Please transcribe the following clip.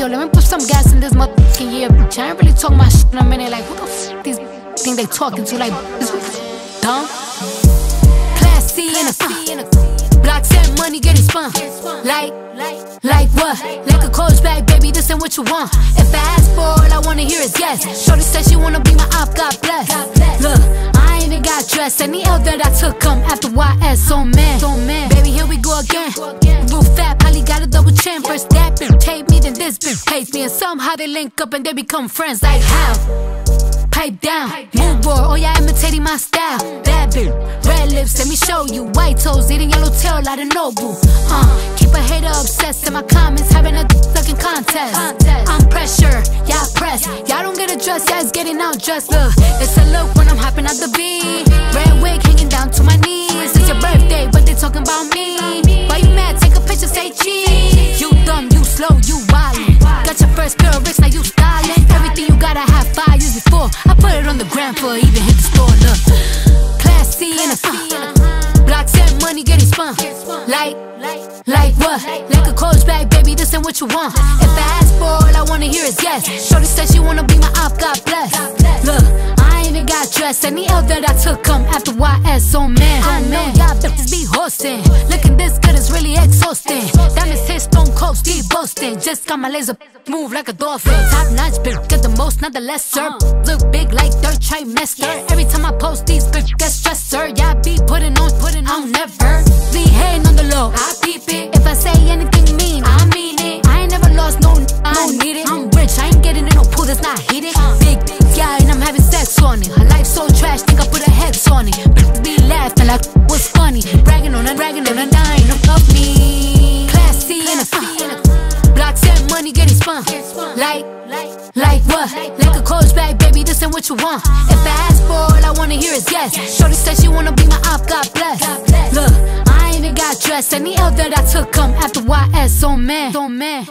yo, let me put some gas in this motherfucking year, bitch. I ain't really talking my shit in a minute. Like, who the f these think they talking to? Like, is dumb? Class C in a Blocks and money getting spun. Like, like what? Like a coach bag, baby, this ain't what you want. If I ask for all I wanna hear is yes. Shorty said she wanna be my op, God bless. Look, I ain't even got dressed. Any L that I took come after YS, so oh man. So man, baby, here we go again. Real fat, probably got a double chin. First that bitch then this bitch hates me. And somehow they link up and they become friends. Like how? pipe down. Move board, oh yeah, imitating my style. Bad bitch, red lips, let me show you. White toes, eating yellow tail like a Nobu. Uh, keep a hater obsessed in my comments, having a fucking contest. I'm pressure, y'all press. Y'all don't get a dress, yeah, it's getting out dressed. Look, it's a look when I'm hopping out the V. before. I put it on the gram for even hit the store. Look, class C in a uh, blocks and money getting spun. Like, like what? Like a coach bag, baby. This ain't what you want. If I ask for all I wanna hear is yes. Shorty said she wanna be my op, God bless. Look, got dressed. Any L that I took come after YS. Oh man, I know y'all bitches be hosting. Looking this good is really exhausting. Diamonds hit stone cold, Steve Austin. Just got my laser move like a dolphin. Top notch, bitch, get the most, not the lesser. Uh-huh. Look big like third trimester. Every time I post these, bitch, get stressed, sir. Yeah, I be putting on, putting on, uh-huh. never. Be hating on the low, I peep it. If I say anything mean, I mean it. I ain't never lost no, I don't need it. I'm rich, I ain't getting in no pool that's not heated. Uh-huh. Spun. Like, like what? Like a coach bag, baby, this ain't what you want. If I ask for all I wanna hear is yes. Shorty said she wanna be my op, God bless. Look, I ain't even got dressed. Any L that I took come after YS, so man. So man.